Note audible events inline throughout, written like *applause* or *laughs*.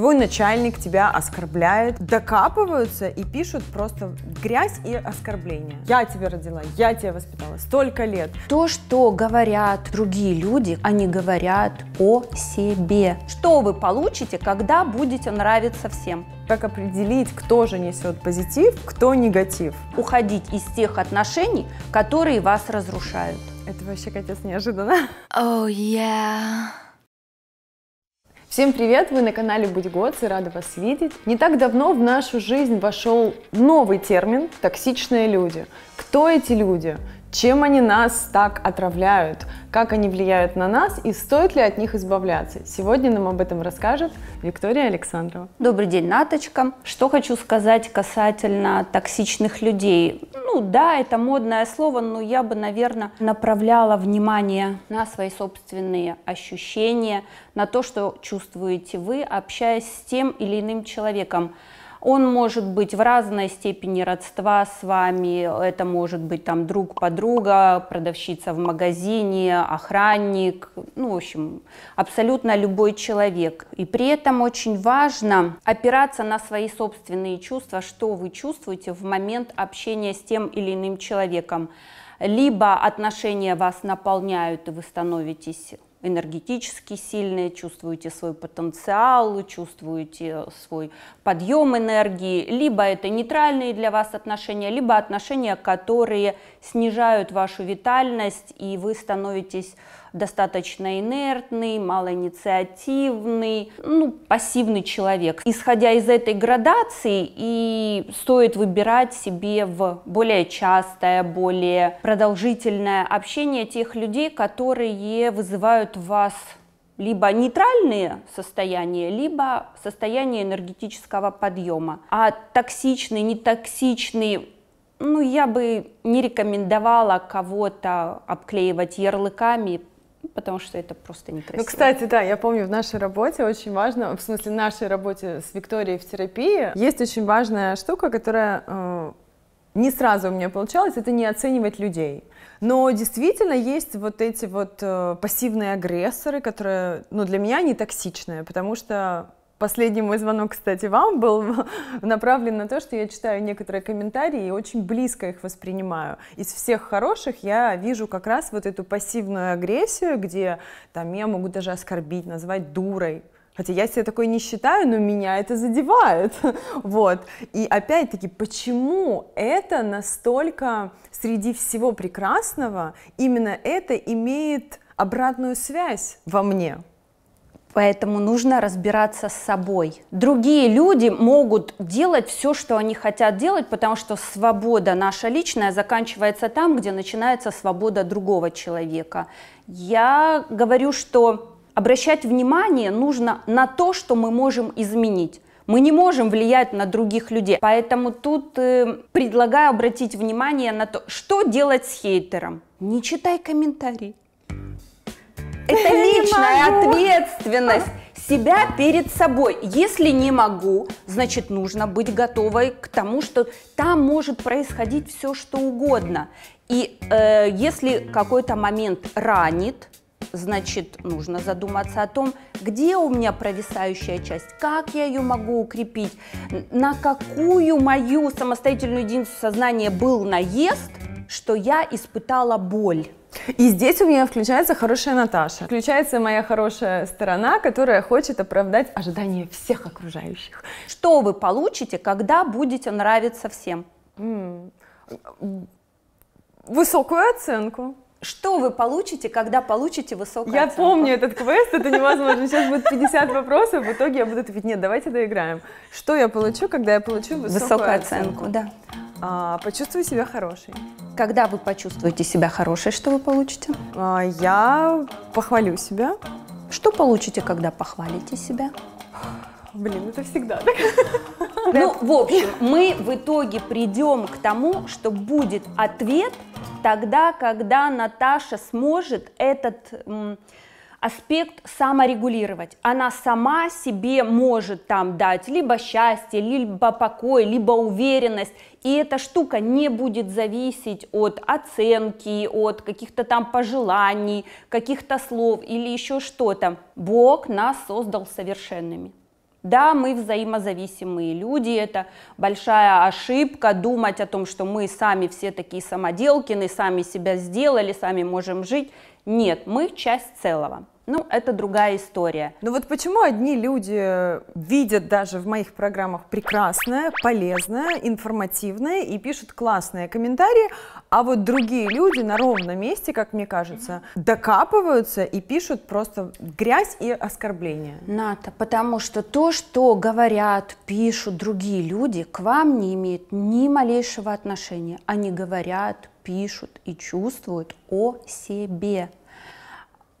твой начальник тебя оскорбляет, докапываются и пишут просто грязь и оскорбления. Я тебя родила, я тебя воспитала, столько лет. То, что говорят другие люди, они говорят о себе. Что вы получите, когда будете нравиться всем? Как определить, кто же несет позитив, кто негатив? Уходить из тех отношений, которые вас разрушают. Это вообще, капец, неожиданно. Oh, yeah. Всем привет! Вы на канале Будь Гоц и рада вас видеть. Не так давно в нашу жизнь вошел новый термин «токсичные люди». Кто эти люди? Чем они нас так отравляют? Как они влияют на нас и стоит ли от них избавляться? Сегодня нам об этом расскажет Виктория Александрова. Добрый день, Наточка. Что хочу сказать касательно токсичных людей. Ну да, это модное слово, но я бы, наверное, направляла внимание на свои собственные ощущения, на то, что чувствуете вы, общаясь с тем или иным человеком. Он может быть в разной степени родства с вами. Это может быть там друг подруга, продавщица в магазине, охранник, ну, в общем, абсолютно любой человек. И при этом очень важно опираться на свои собственные чувства, что вы чувствуете в момент общения с тем или иным человеком. Либо отношения вас наполняют, и вы становитесь энергетически сильные, чувствуете свой потенциал, чувствуете свой подъем энергии, либо это нейтральные для вас отношения, либо отношения, которые снижают вашу витальность, и вы становитесь достаточно инертный, малоинициативный, ну, пассивный человек. Исходя из этой градации, и стоит выбирать себе в более частое, более продолжительное общение тех людей, которые вызывают в вас либо нейтральные состояния, либо состояние энергетического подъема. А токсичный, нетоксичный ну, я бы не рекомендовала кого-то обклеивать ярлыками, потому что это просто некрасиво. Ну, кстати, да, я помню, в нашей работе очень важно, в смысле, в нашей работе с Викторией в терапии есть очень важная штука, которая э, не сразу у меня получалась, это не оценивать людей. Но действительно есть вот эти вот э, пассивные агрессоры, которые, ну, для меня не токсичные, потому что Последний мой звонок, кстати, вам был *laughs* направлен на то, что я читаю некоторые комментарии и очень близко их воспринимаю. Из всех хороших я вижу как раз вот эту пассивную агрессию, где там меня могут даже оскорбить, назвать дурой. Хотя я себя такой не считаю, но меня это задевает. *laughs* вот. И опять-таки, почему это настолько среди всего прекрасного, именно это имеет обратную связь во мне? Поэтому нужно разбираться с собой. Другие люди могут делать все, что они хотят делать, потому что свобода наша личная заканчивается там, где начинается свобода другого человека. Я говорю, что обращать внимание нужно на то, что мы можем изменить. Мы не можем влиять на других людей. Поэтому тут э, предлагаю обратить внимание на то, что делать с хейтером. Не читай комментарии. Это личная ответственность себя перед собой. Если не могу, значит нужно быть готовой к тому, что там может происходить все, что угодно. И э, если какой-то момент ранит, значит нужно задуматься о том, где у меня провисающая часть, как я ее могу укрепить, на какую мою самостоятельную единицу сознания был наезд, что я испытала боль. И здесь у меня включается хорошая Наташа. Включается моя хорошая сторона, которая хочет оправдать ожидания всех окружающих. Что вы получите, когда будете нравиться всем? Высокую оценку. Что вы получите, когда получите высокую я оценку? Я помню этот квест, это невозможно. Сейчас будет 50 вопросов, в итоге я буду ответить, нет, давайте доиграем. Что я получу, когда я получу высокую, высокую оценку? оценку? Да. А, почувствую себя хорошей. Когда вы почувствуете себя хорошей, что вы получите? А, я похвалю себя. Что получите, когда похвалите себя? Блин, это всегда так. *laughs* Ну, в общем, мы в итоге придем к тому, что будет ответ тогда, когда Наташа сможет этот аспект саморегулировать. Она сама себе может там дать либо счастье, либо покой, либо уверенность. И эта штука не будет зависеть от оценки, от каких-то там пожеланий, каких-то слов или еще что-то. Бог нас создал совершенными. Да, мы взаимозависимые люди, это большая ошибка думать о том, что мы сами все такие самоделкины, сами себя сделали, сами можем жить. Нет, мы часть целого. Ну, это другая история. Ну вот почему одни люди видят даже в моих программах прекрасное, полезное, информативное и пишут классные комментарии, а вот другие люди на ровном месте, как мне кажется, докапываются и пишут просто грязь и оскорбления. Ната, потому что то, что говорят, пишут другие люди, к вам не имеет ни малейшего отношения. Они говорят, пишут и чувствуют о себе.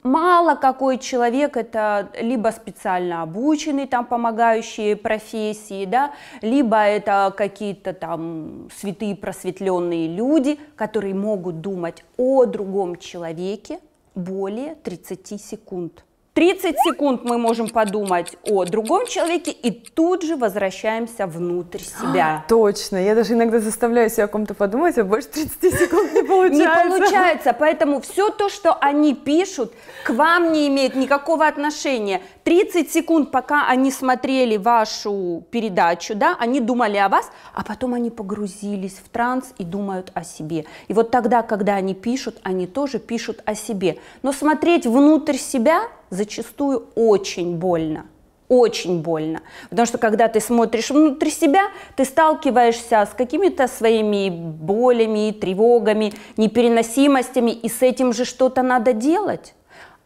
Мало какой человек это либо специально обученный, там помогающие профессии, да, либо это какие-то там святые просветленные люди, которые могут думать о другом человеке более 30 секунд. 30 секунд мы можем подумать о другом человеке и тут же возвращаемся внутрь себя. *gasps* Точно, я даже иногда заставляю себя о ком-то подумать, а больше 30 *laughs* секунд не получается. Не получается, поэтому все то, что они пишут, к вам не имеет никакого отношения. 30 секунд, пока они смотрели вашу передачу, да, они думали о вас, а потом они погрузились в транс и думают о себе. И вот тогда, когда они пишут, они тоже пишут о себе. Но смотреть внутрь себя зачастую очень больно. Очень больно. Потому что когда ты смотришь внутрь себя, ты сталкиваешься с какими-то своими болями, тревогами, непереносимостями, и с этим же что-то надо делать.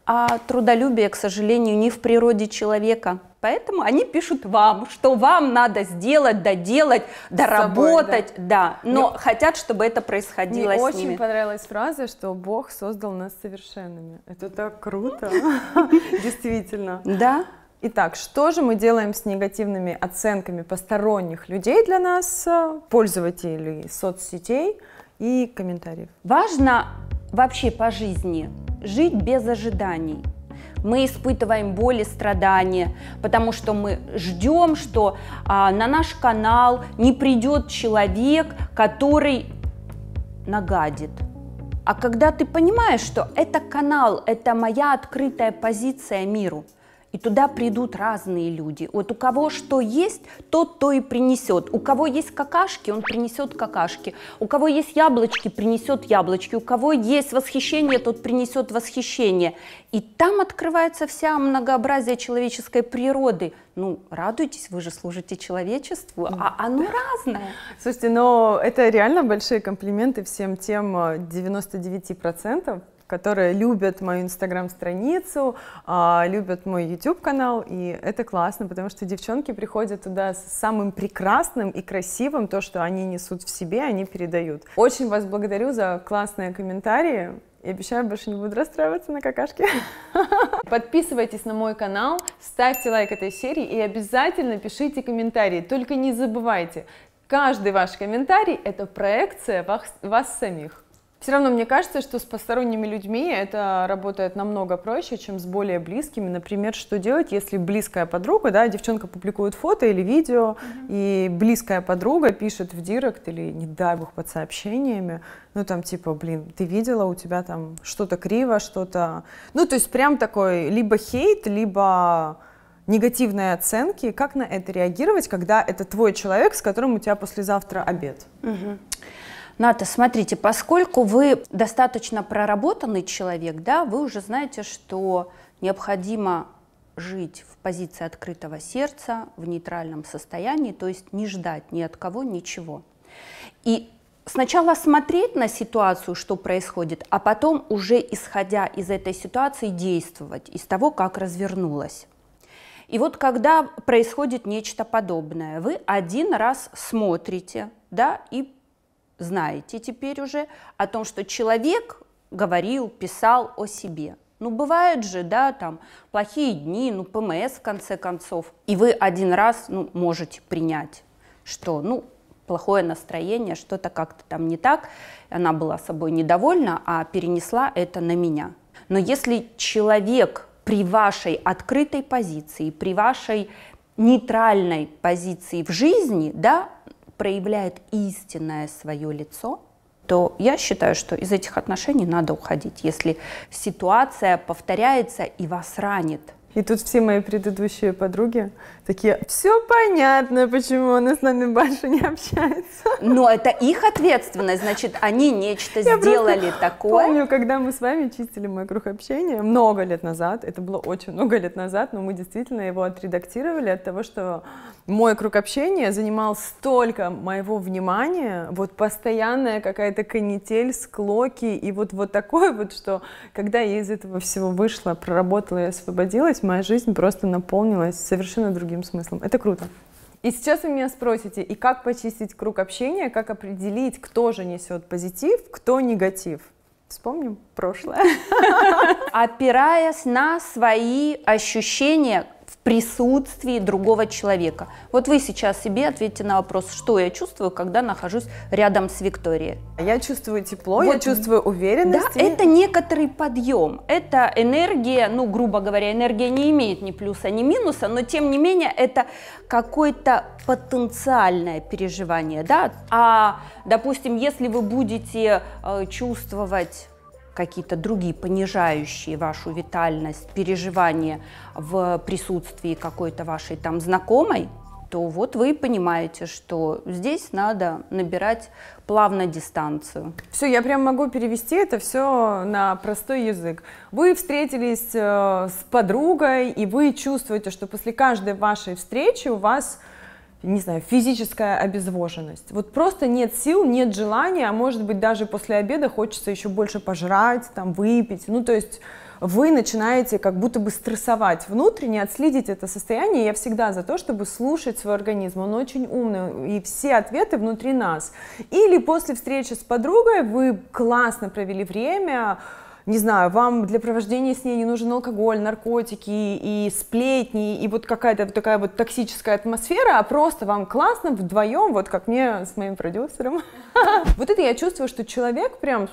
А трудолюбие, к сожалению, не в природе человека. Поэтому они пишут вам, что вам надо сделать, доделать, доработать, собой, да. да. Но Мне... хотят, чтобы это происходило Мне с очень ними. понравилась фраза, что Бог создал нас совершенными. Это так круто, *laughs* действительно. Да. Итак, что же мы делаем с негативными оценками посторонних людей для нас, пользователей соцсетей и комментариев? Важно вообще по жизни жить без ожиданий. Мы испытываем боль и страдания, потому что мы ждем, что а, на наш канал не придет человек, который нагадит. А когда ты понимаешь, что это канал, это моя открытая позиция миру – и туда придут разные люди. Вот у кого что есть, тот то и принесет. У кого есть какашки, он принесет какашки. У кого есть яблочки, принесет яблочки. У кого есть восхищение, тот принесет восхищение. И там открывается вся многообразие человеческой природы. Ну, радуйтесь, вы же служите человечеству, а оно разное. Слушайте, но это реально большие комплименты всем тем 99%, которые любят мою инстаграм-страницу, а, любят мой YouTube-канал, и это классно, потому что девчонки приходят туда с самым прекрасным и красивым, то, что они несут в себе, они передают. Очень вас благодарю за классные комментарии, и обещаю, больше не буду расстраиваться на какашке. *laughs* Подписывайтесь на мой канал, ставьте лайк этой серии и обязательно пишите комментарии. Только не забывайте, каждый ваш комментарий — это проекция вас, вас самих. Все равно мне кажется, что с посторонними людьми это работает намного проще, чем с более близкими. Например, что делать, если близкая подруга, да, девчонка публикует фото или видео, угу. и близкая подруга пишет в директ или, не дай бог, под сообщениями, ну там типа, блин, ты видела, у тебя там что-то криво, что-то... Ну то есть прям такой либо хейт, либо негативные оценки. Как на это реагировать, когда это твой человек, с которым у тебя послезавтра обед? Угу. Ната, смотрите, поскольку вы достаточно проработанный человек, да, вы уже знаете, что необходимо жить в позиции открытого сердца, в нейтральном состоянии, то есть не ждать ни от кого ничего. И сначала смотреть на ситуацию, что происходит, а потом уже исходя из этой ситуации действовать, из того, как развернулась. И вот когда происходит нечто подобное, вы один раз смотрите, да, и знаете теперь уже о том, что человек говорил, писал о себе. Ну, бывают же, да, там, плохие дни, ну, ПМС, в конце концов. И вы один раз, ну, можете принять, что, ну, плохое настроение, что-то как-то там не так, она была собой недовольна, а перенесла это на меня. Но если человек при вашей открытой позиции, при вашей нейтральной позиции в жизни, да, проявляет истинное свое лицо, то я считаю, что из этих отношений надо уходить, если ситуация повторяется и вас ранит. И тут все мои предыдущие подруги такие, все понятно, почему она с нами больше не общается. Но это их ответственность, значит, они нечто Я сделали такое. помню, когда мы с вами чистили мой круг общения, много лет назад, это было очень много лет назад, но мы действительно его отредактировали от того, что мой круг общения занимал столько моего внимания, вот постоянная какая-то канитель, склоки, и вот, вот такое вот, что когда я из этого всего вышла, проработала и освободилась, моя жизнь просто наполнилась совершенно другим смыслом. Это круто. И сейчас вы меня спросите, и как почистить круг общения, как определить, кто же несет позитив, кто негатив? Вспомним прошлое. *laughs* Опираясь на свои ощущения, присутствии другого человека. Вот вы сейчас себе ответьте на вопрос, что я чувствую, когда нахожусь рядом с Викторией. Я чувствую тепло, вот, я чувствую уверенность. Да, это некоторый подъем. Это энергия, ну, грубо говоря, энергия не имеет ни плюса, ни минуса, но тем не менее это какое-то потенциальное переживание, да. А, допустим, если вы будете э, чувствовать какие-то другие понижающие вашу витальность, переживания в присутствии какой-то вашей там знакомой, то вот вы понимаете, что здесь надо набирать плавно дистанцию. Все, я прям могу перевести это все на простой язык. Вы встретились э, с подругой, и вы чувствуете, что после каждой вашей встречи у вас не знаю, физическая обезвоженность. Вот просто нет сил, нет желания, а может быть даже после обеда хочется еще больше пожрать, там, выпить. Ну, то есть вы начинаете как будто бы стрессовать внутренне, отследить это состояние. Я всегда за то, чтобы слушать свой организм. Он очень умный, и все ответы внутри нас. Или после встречи с подругой вы классно провели время, не знаю, вам для провождения с ней не нужен алкоголь, наркотики и сплетни, и вот какая-то вот такая вот токсическая атмосфера, а просто вам классно вдвоем, вот как мне с моим продюсером. *laughs* Вот это я чувствую, что человек прям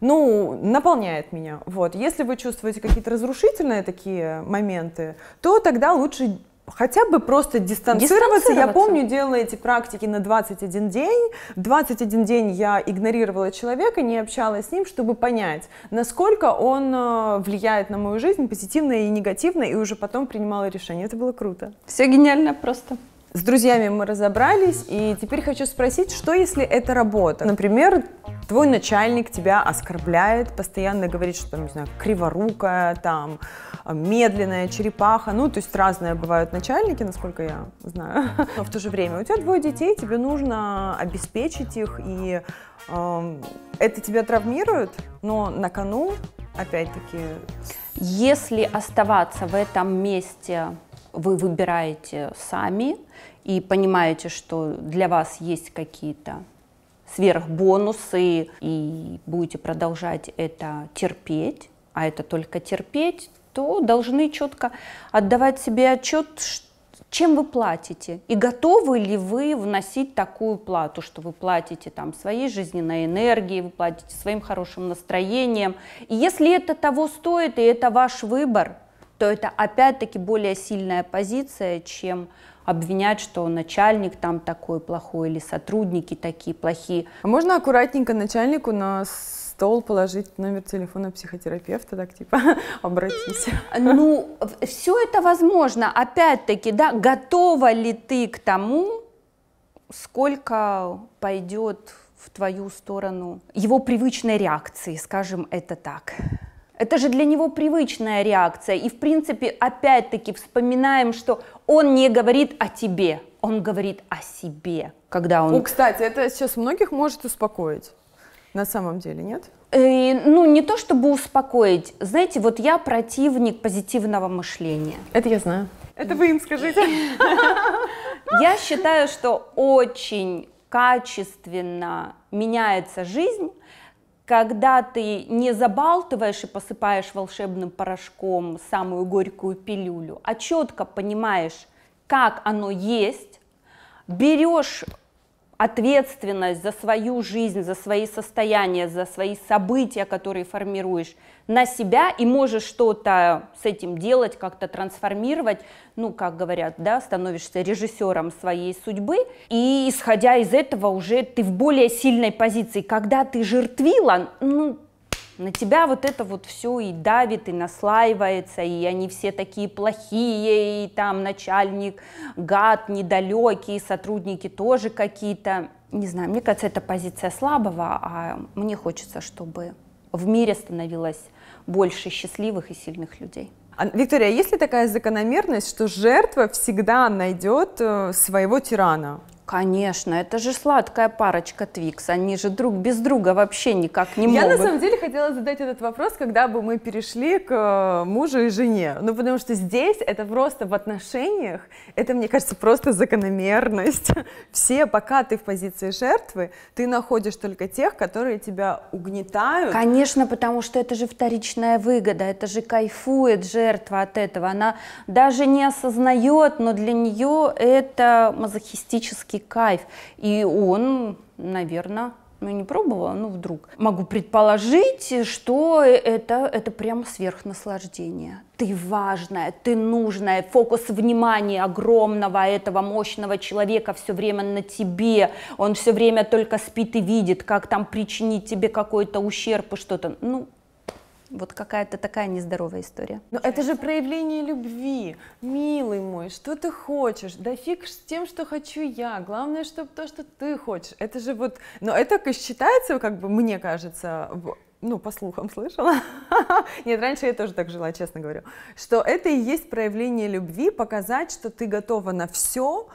ну, наполняет меня. Вот. Если вы чувствуете какие-то разрушительные такие моменты, то тогда лучше хотя бы просто дистанцироваться. Я помню, делала эти практики на 21 день. 21 день я игнорировала человека, не общалась с ним, чтобы понять, насколько он э, влияет на мою жизнь позитивно и негативно, и уже потом принимала решение. Это было круто. Все гениально просто. С друзьями мы разобрались, и теперь хочу спросить, что если это работа? Например, твой начальник тебя оскорбляет, постоянно говорит, что, не знаю, криворукая, там, медленная черепаха, ну, то есть разные бывают начальники, насколько я знаю. Но в то же время у тебя двое детей, тебе нужно обеспечить их, и э, это тебя травмирует, но на кону, опять-таки... Если оставаться в этом месте вы выбираете сами и понимаете, что для вас есть какие-то сверхбонусы и будете продолжать это терпеть, а это только терпеть, то должны четко отдавать себе отчет, чем вы платите и готовы ли вы вносить такую плату, что вы платите там своей жизненной энергией, вы платите своим хорошим настроением. И если это того стоит и это ваш выбор, то это опять-таки более сильная позиция, чем обвинять, что начальник там такой плохой или сотрудники такие плохие. А можно аккуратненько начальнику на стол положить номер телефона психотерапевта, так типа *laughs* обратись. Ну, все это возможно. Опять-таки, да, готова ли ты к тому, сколько пойдет в твою сторону его привычной реакции, скажем это так. Это же для него привычная реакция. И, в принципе, опять-таки вспоминаем, что он не говорит о тебе, он говорит о себе, когда он... О, кстати, это сейчас многих может успокоить. На самом деле, нет? Э, ну, не то чтобы успокоить. Знаете, вот я противник позитивного мышления. Это я знаю. Это вы им скажите. Я считаю, что очень качественно меняется жизнь, когда ты не забалтываешь и посыпаешь волшебным порошком самую горькую пилюлю, а четко понимаешь, как оно есть, берешь ответственность за свою жизнь, за свои состояния, за свои события, которые формируешь на себя и можешь что-то с этим делать, как-то трансформировать, ну, как говорят, да, становишься режиссером своей судьбы, и исходя из этого уже ты в более сильной позиции. Когда ты жертвила, ну, на тебя вот это вот все и давит, и наслаивается, и они все такие плохие, и там начальник гад, недалекий, сотрудники тоже какие-то. Не знаю, мне кажется, это позиция слабого, а мне хочется, чтобы в мире становилось больше счастливых и сильных людей. А, Виктория, есть ли такая закономерность, что жертва всегда найдет э, своего тирана? Конечно, это же сладкая парочка Твикс, они же друг без друга вообще никак не Я могут. на самом деле хотела задать этот вопрос, когда бы мы перешли к э, мужу и жене. Ну, потому что здесь это просто в отношениях, это, мне кажется, просто закономерность. *laughs* Все, пока ты в позиции жертвы, ты находишь только тех, которые тебя угнетают. Конечно, потому что это же вторичная выгода, это же кайфует жертва от этого. Она даже не осознает, но для нее это мазохистический кайф. И он, наверное, ну не пробовала, ну вдруг. Могу предположить, что это, это прямо сверхнаслаждение. Ты важная, ты нужная, фокус внимания огромного этого мощного человека все время на тебе. Он все время только спит и видит, как там причинить тебе какой-то ущерб и что-то. Ну, вот какая-то такая нездоровая история. Но это же проявление любви. Милый мой, что ты хочешь? Да фиг с тем, что хочу я. Главное, чтобы то, что ты хочешь. Это же вот... Но это считается, как бы, мне кажется, ну, по слухам слышала. *laughs* Нет, раньше я тоже так жила, честно говорю. Что это и есть проявление любви, показать, что ты готова на все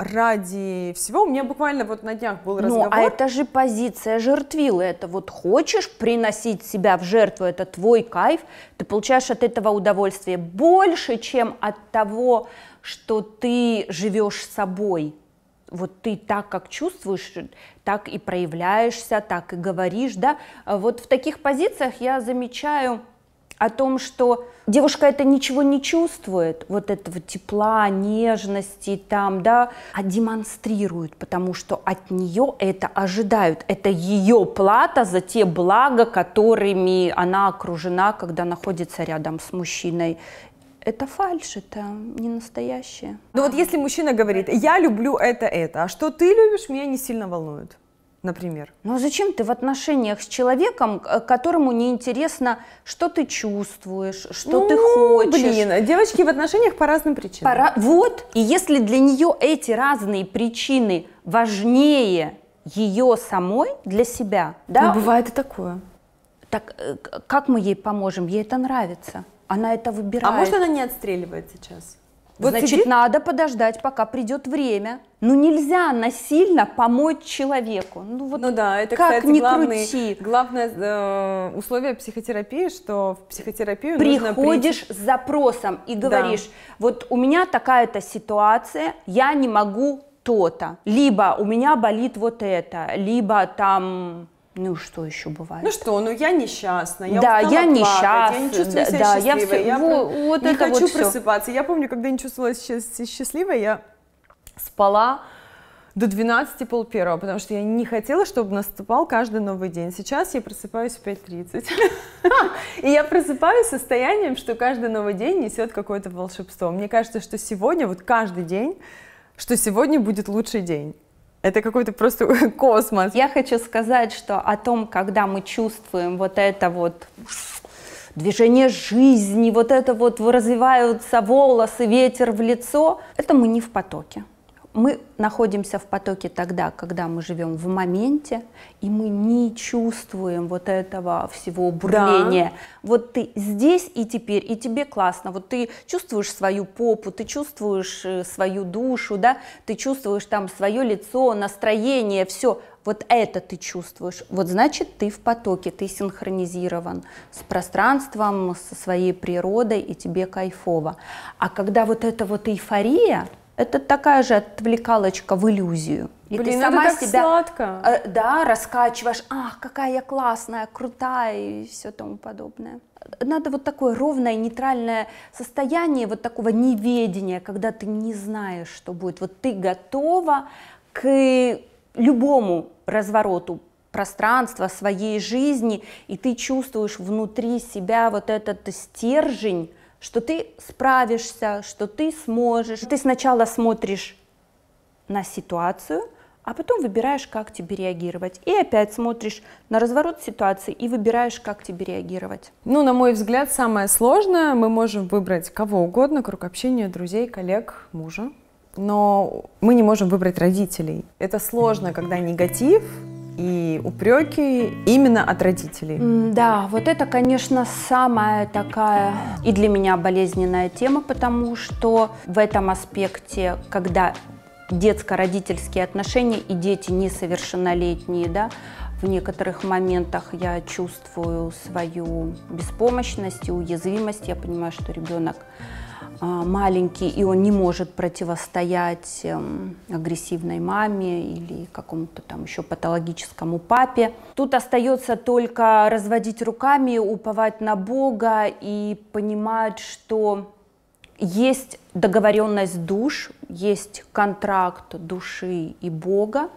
ради всего. У меня буквально вот на днях был Ну, разговор. а это же позиция жертвилы. Это вот хочешь приносить себя в жертву, это твой кайф, ты получаешь от этого удовольствие больше, чем от того, что ты живешь собой. Вот ты так, как чувствуешь, так и проявляешься, так и говоришь, да. А Вот в таких позициях я замечаю о том, что девушка это ничего не чувствует, вот этого тепла, нежности там, да, а демонстрирует, потому что от нее это ожидают. Это ее плата за те блага, которыми она окружена, когда находится рядом с мужчиной. Это фальшь, это не настоящее. Ну вот если мужчина говорит, я люблю это, это, а что ты любишь, меня не сильно волнует, например. Ну а зачем ты в отношениях с человеком, которому неинтересно, что ты чувствуешь, что ты Ну, хочешь? Блин, девочки в отношениях по разным причинам. Пора... Вот, и если для нее эти разные причины важнее ее самой для себя, да, Ну, бывает и такое. так э, как мы ей поможем? Ей это нравится, она это выбирает. А может она не отстреливает сейчас? Вот Значит, сидит- надо подождать, пока придет время. Ну нельзя насильно помочь человеку. Ну вот Ну да, это, как кстати, главный, крути. главное э, условие психотерапии, что в психотерапию нужно приходишь с запросом и говоришь, вот у меня такая-то ситуация, я не могу то-то, либо у меня болит вот это, либо там, ну что еще бывает? Ну что, ну я несчастна, я Да, я несчастна, я не чувствую себя да, я счастливой, я во- про- вот не это хочу вот просыпаться. Я помню, когда не чувствовала себя счастливой, я спала до 12 пол первого, потому что я не хотела, чтобы наступал каждый новый день. Сейчас я просыпаюсь в 5.30. *laughs* И я просыпаюсь с состоянием, что каждый новый день несет какое-то волшебство. Мне кажется, что сегодня, вот каждый день, что сегодня будет лучший день. Это какой-то просто *laughs* космос. Я хочу сказать, что о том, когда мы чувствуем вот это вот движение жизни, вот это вот развиваются волосы, ветер в лицо, это мы не в потоке. Мы находимся в потоке тогда, когда мы живем в моменте, и мы не чувствуем вот этого всего бурления. Вот ты здесь и теперь, и тебе классно. Вот ты чувствуешь свою попу, ты чувствуешь э, свою душу, да, ты чувствуешь там свое лицо, настроение, все. Вот это ты чувствуешь. Вот значит, ты в потоке, ты синхронизирован с пространством, со своей природой, и тебе кайфово. А когда вот эта вот эйфория, это такая же отвлекалочка в иллюзию. И Блин, ты это сама так себя сладко. э, да, раскачиваешь, ах, какая я классная, крутая и все тому подобное. Надо вот такое ровное, нейтральное состояние вот такого неведения, когда ты не знаешь, что будет. Вот ты готова к любому развороту пространства своей жизни, и ты чувствуешь внутри себя вот этот стержень, что ты справишься, что ты сможешь. Ты сначала смотришь на ситуацию, а потом выбираешь, как тебе реагировать. И опять смотришь на разворот ситуации и выбираешь, как тебе реагировать. Ну, на мой взгляд, самое сложное, мы можем выбрать кого угодно, круг общения, друзей, коллег, мужа, но мы не можем выбрать родителей. Это сложно, когда негатив и упреки именно от родителей. Да, вот это, конечно, самая такая и для меня болезненная тема, потому что в этом аспекте, когда детско-родительские отношения и дети несовершеннолетние, да, в некоторых моментах я чувствую свою беспомощность и уязвимость. Я понимаю, что ребенок маленький, и он не может противостоять эм, агрессивной маме или какому-то там еще патологическому папе. Тут остается только разводить руками, уповать на Бога и понимать, что есть договоренность душ, есть контракт души и Бога.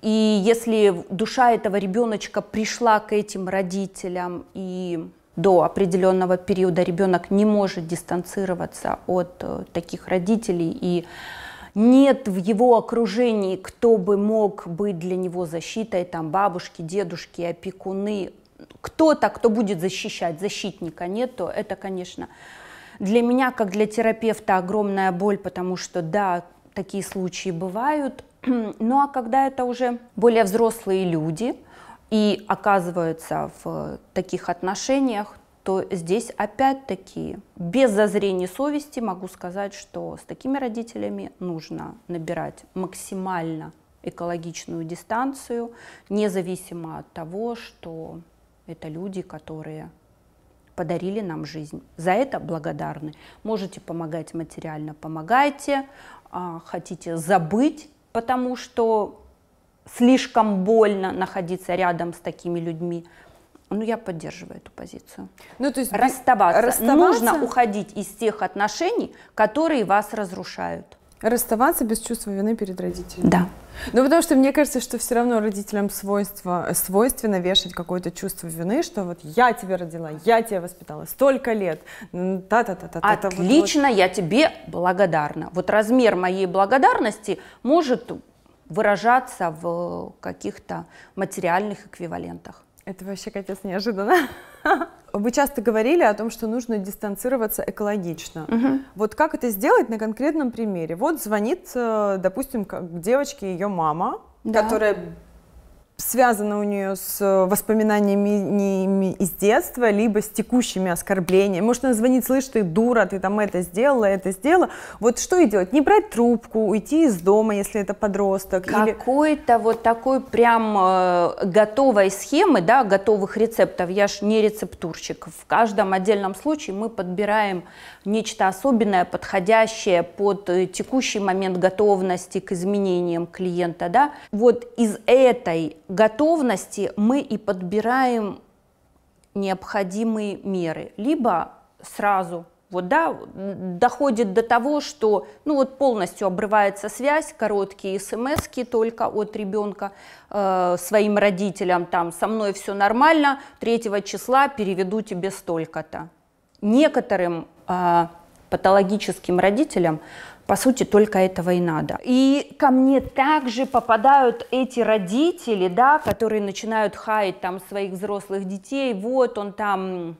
И если душа этого ребеночка пришла к этим родителям и до определенного периода ребенок не может дистанцироваться от э, таких родителей и нет в его окружении, кто бы мог быть для него защитой, там бабушки, дедушки, опекуны, кто-то, кто будет защищать, защитника нет, то это, конечно, для меня, как для терапевта, огромная боль, потому что, да, такие случаи бывают. *clears throat* Ну а когда это уже более взрослые люди и оказываются в таких отношениях, то здесь опять-таки без зазрения совести могу сказать, что с такими родителями нужно набирать максимально экологичную дистанцию, независимо от того, что это люди, которые подарили нам жизнь. За это благодарны. Можете помогать материально, помогайте. А, хотите забыть, потому что слишком больно находиться рядом с такими людьми. Ну, я поддерживаю эту позицию. Ну, то есть расставаться. расставаться. Нужно уходить из тех отношений, которые вас разрушают. Расставаться без чувства вины перед родителями. Да. Ну, потому что мне кажется, что все равно родителям свойство, свойственно вешать какое-то чувство вины, что вот я тебя родила, я тебя воспитала столько лет. Та-та-та-та. Отлично, вот, вот. я тебе благодарна. Вот размер моей благодарности может выражаться в каких-то материальных эквивалентах. Это вообще, капец, неожиданно. *laughs* Вы часто говорили о том, что нужно дистанцироваться экологично. Угу. Вот как это сделать на конкретном примере? Вот звонит, э, допустим, к девочке ее мама, да. которая связано у нее с э, воспоминаниями из детства, либо с текущими оскорблениями. Может, она звонит, слышь, ты дура, ты там это сделала, это сделала. Вот что и делать? Не брать трубку, уйти из дома, если это подросток. Какой-то или... вот такой прям э, готовой схемы, да, готовых рецептов. Я ж не рецептурщик. В каждом отдельном случае мы подбираем нечто особенное, подходящее под э, текущий момент готовности к изменениям клиента. Да? Вот из этой готовности мы и подбираем необходимые меры. Либо сразу вот, да, доходит до того, что ну, вот полностью обрывается связь, короткие смс только от ребенка э, своим родителям, там, со мной все нормально, 3 числа переведу тебе столько-то. Некоторым э, патологическим родителям по сути, только этого и надо. И ко мне также попадают эти родители, да, которые начинают хаять там своих взрослых детей, вот он там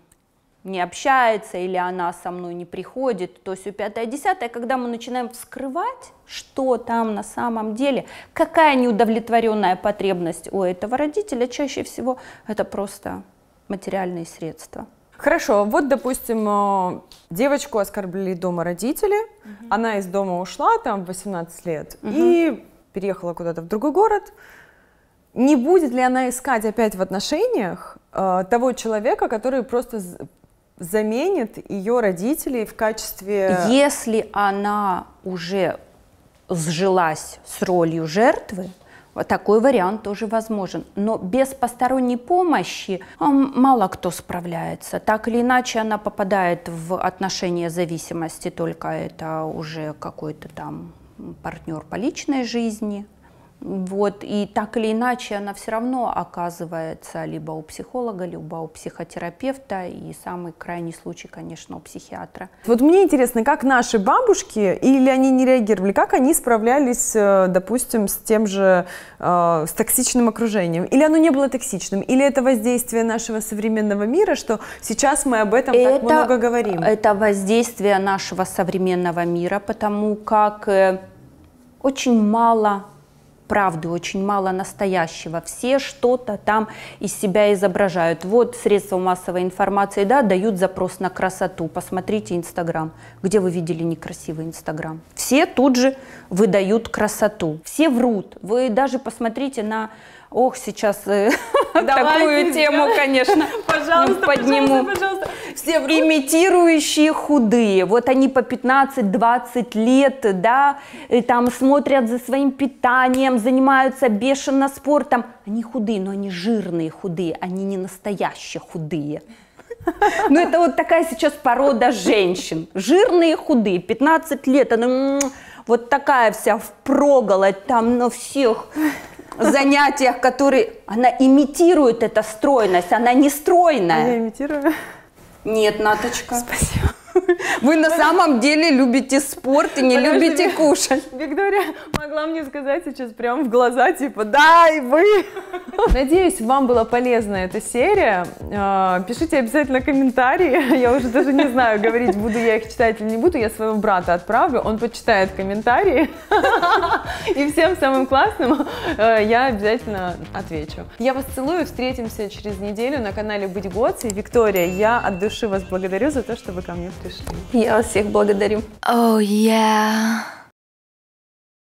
не общается или она со мной не приходит, то все пятое, десятое, когда мы начинаем вскрывать, что там на самом деле, какая неудовлетворенная потребность у этого родителя, чаще всего это просто материальные средства. Хорошо, вот, допустим, э, девочку оскорбили дома родители, угу. она из дома ушла там в 18 лет угу. и переехала куда-то в другой город. Не будет ли она искать опять в отношениях э, того человека, который просто заменит ее родителей в качестве... Если она уже сжилась с ролью жертвы, такой вариант тоже возможен. Но без посторонней помощи мало кто справляется. Так или иначе она попадает в отношения зависимости, только это уже какой-то там партнер по личной жизни. Вот, и так или иначе она все равно оказывается либо у психолога, либо у психотерапевта, и самый крайний случай, конечно, у психиатра. Вот мне интересно, как наши бабушки, или они не реагировали, как они справлялись, э, допустим, с тем же, э, с токсичным окружением? Или оно не было токсичным? Или это воздействие нашего современного мира, что сейчас мы об этом это, так много говорим? Это воздействие нашего современного мира, потому как э, очень мало правды, очень мало настоящего. Все что-то там из себя изображают. Вот средства массовой информации, да, дают запрос на красоту. Посмотрите Инстаграм. Где вы видели некрасивый Инстаграм? Все тут же выдают красоту. Все врут. Вы даже посмотрите на Ох, сейчас э, *laughs* такую тему, конечно, пожалуйста, подниму. Пожалуйста, пожалуйста. Все имитирующие худые. Вот они по 15-20 лет, да, и там смотрят за своим питанием, занимаются бешено спортом. Они худые, но они жирные худые, они не настоящие худые. Ну, это вот такая сейчас порода женщин. Жирные худые, 15 лет, она вот такая вся впроголодь там на всех занятиях, которые... Она имитирует эту стройность, она не стройная. Я имитирую? Нет, Наточка. Спасибо. *laughs* Вы на самом деле любите спорт и не любите кушать. *laughs* Виктория могла мне сказать сейчас прямо в глаза, типа, да, и вы. *laughs* Надеюсь, вам была полезна эта серия. А, пишите обязательно комментарии. Я уже даже не знаю, говорить, буду я их читать или не буду. Я своего брата отправлю, он почитает комментарии. И всем самым классным э, я обязательно отвечу. Я вас целую, встретимся через неделю на канале Быть Гоци. Виктория, я от души вас благодарю за то, что вы ко мне пришли. Я вас всех благодарю. Oh yeah.